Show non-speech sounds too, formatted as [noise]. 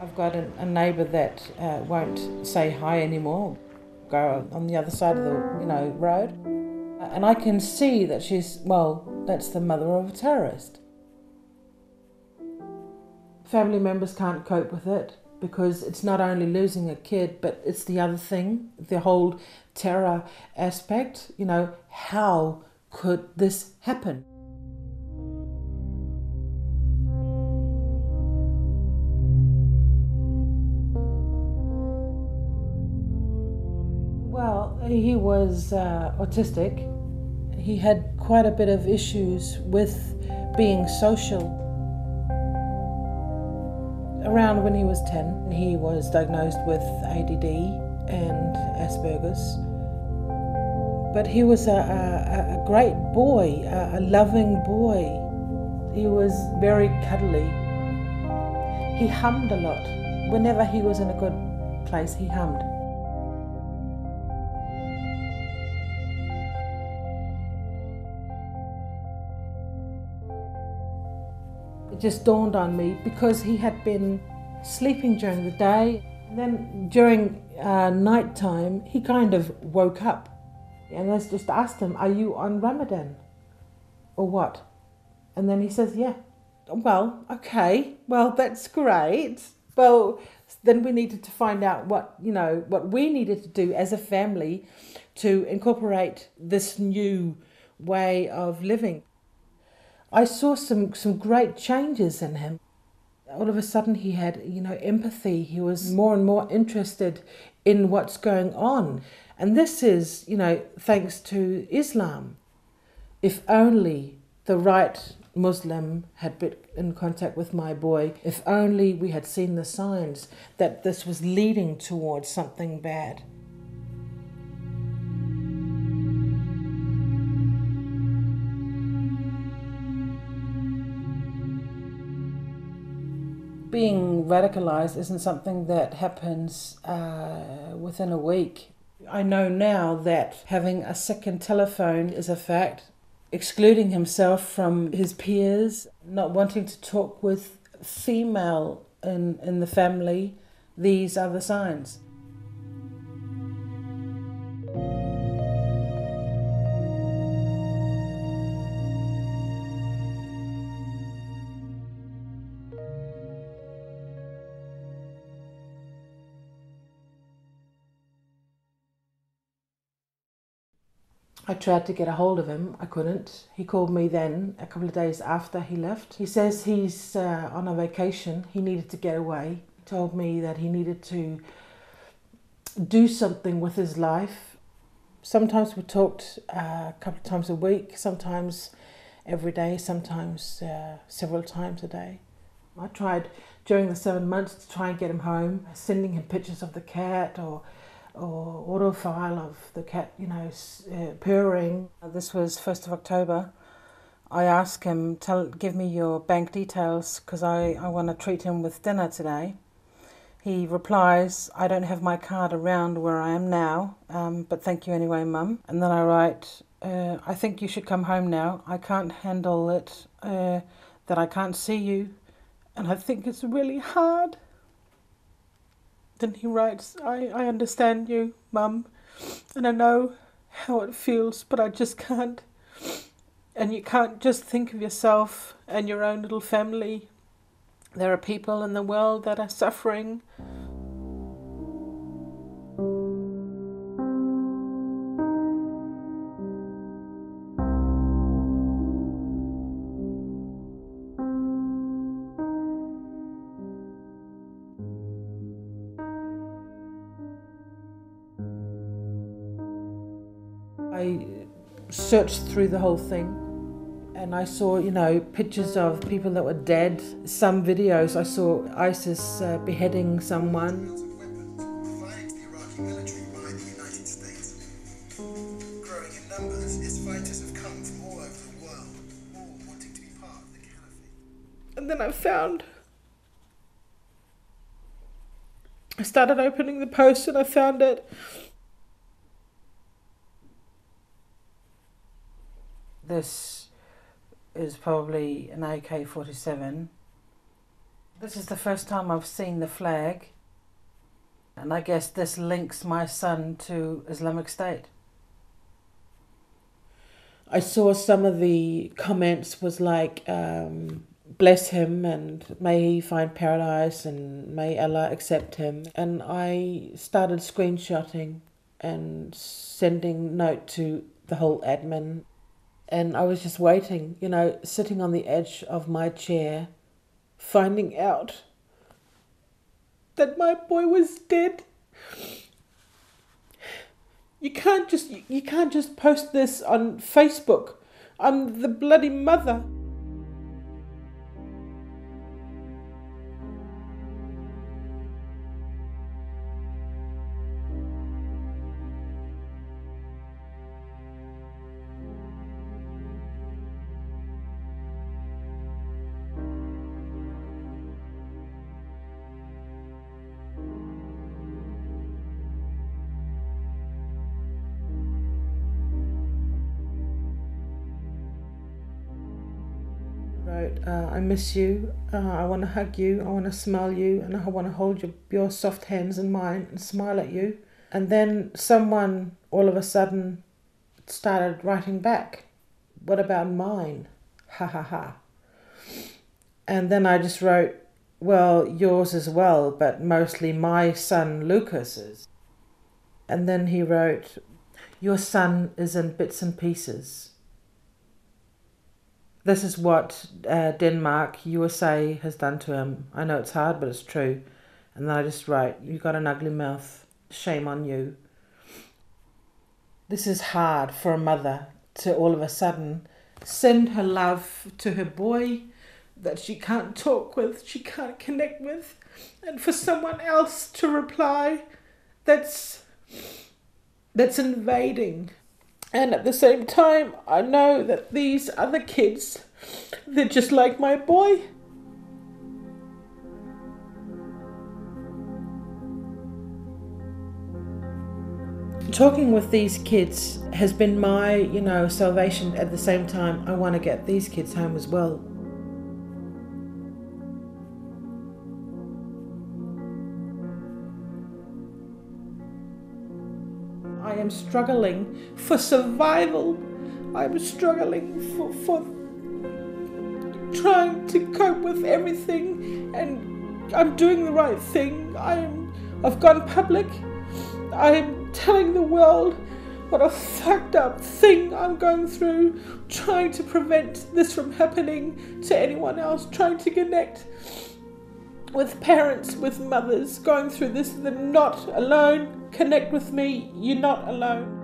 I've got a, a neighbour that uh, won't say hi anymore, go on the other side of the you know road, and I can see that she's well. That's the mother of a terrorist. Family members can't cope with it because it's not only losing a kid, but it's the other thing, the whole terror aspect. You know, how could this happen? He was uh, autistic. He had quite a bit of issues with being social. Around when he was 10, he was diagnosed with ADD and Asperger's. But he was a, a, a great boy, a, a loving boy. He was very cuddly. He hummed a lot. Whenever he was in a good place, he hummed. Just dawned on me because he had been sleeping during the day. And then during uh, night time, he kind of woke up. And I just asked him, Are you on Ramadan? Or what? And then he says, Yeah. Well, okay. Well, that's great. Well, then we needed to find out what, you know, what we needed to do as a family to incorporate this new way of living. I saw some, some great changes in him. All of a sudden, he had, you know, empathy. He was more and more interested in what's going on. And this is, you know, thanks to Islam. If only the right Muslim had been in contact with my boy, if only we had seen the signs that this was leading towards something bad. Being radicalized isn't something that happens uh, within a week. I know now that having a second telephone is a fact, excluding himself from his peers, not wanting to talk with female in, in the family, these are the signs. I tried to get a hold of him. I couldn't. He called me then a couple of days after he left. He says he's uh, on a vacation. He needed to get away. He told me that he needed to do something with his life. Sometimes we talked uh, a couple of times a week, sometimes every day, sometimes uh, several times a day. I tried during the seven months to try and get him home, sending him pictures of the cat or or audio file of the cat, you know, uh, purring. This was 1st of October. I asked him, tell, give me your bank details because I, I want to treat him with dinner today. He replies, I don't have my card around where I am now, um, but thank you anyway, Mum. And then I write, uh, I think you should come home now. I can't handle it, uh, that I can't see you, and I think it's really hard. Then he writes, I, I understand you, Mum, and I know how it feels, but I just can't. And you can't just think of yourself and your own little family. There are people in the world that are suffering. I searched through the whole thing and I saw, you know, pictures of people that were dead. Some videos I saw ISIS uh, beheading someone. And then I found. I started opening the post and I found it. This is probably an AK 47. This is the first time I've seen the flag, and I guess this links my son to Islamic State. I saw some of the comments was like, um, bless him and may he find paradise and may Allah accept him. And I started screenshotting and sending note to the whole admin. And I was just waiting, you know, sitting on the edge of my chair, finding out that my boy was dead. You can't just you can't just post this on Facebook. I'm the bloody mother. Uh, I miss you, uh, I want to hug you, I want to smell you, and I want to hold your, your soft hands in mine and smile at you. And then someone all of a sudden started writing back, What about mine? [laughs] Ha ha ha. And then I just wrote, Well, yours as well, but mostly my son Lukas's. And then he wrote, Your son is in bits and pieces this is what uh, Denmark, USA has done to him. I know it's hard, but it's true. And then I just write, You got an ugly mouth. Shame on you. This is hard for a mother to all of a sudden send her love to her boy that she can't talk with, she can't connect with, and for someone else to reply that's that's invading and at the same time, I know that these other kids, they're just like my boy. Talking with these kids has been my, you know, salvation. At the same time, I want to get these kids home as well. Struggling for survival. I'm struggling for, for trying to cope with everything and I'm doing the right thing. I'm I've gone public. I'm telling the world what a fucked up thing I'm going through, trying to prevent this from happening to anyone else, trying to connect with parents, with mothers going through this. They're not alone. Connect with me. You're not alone.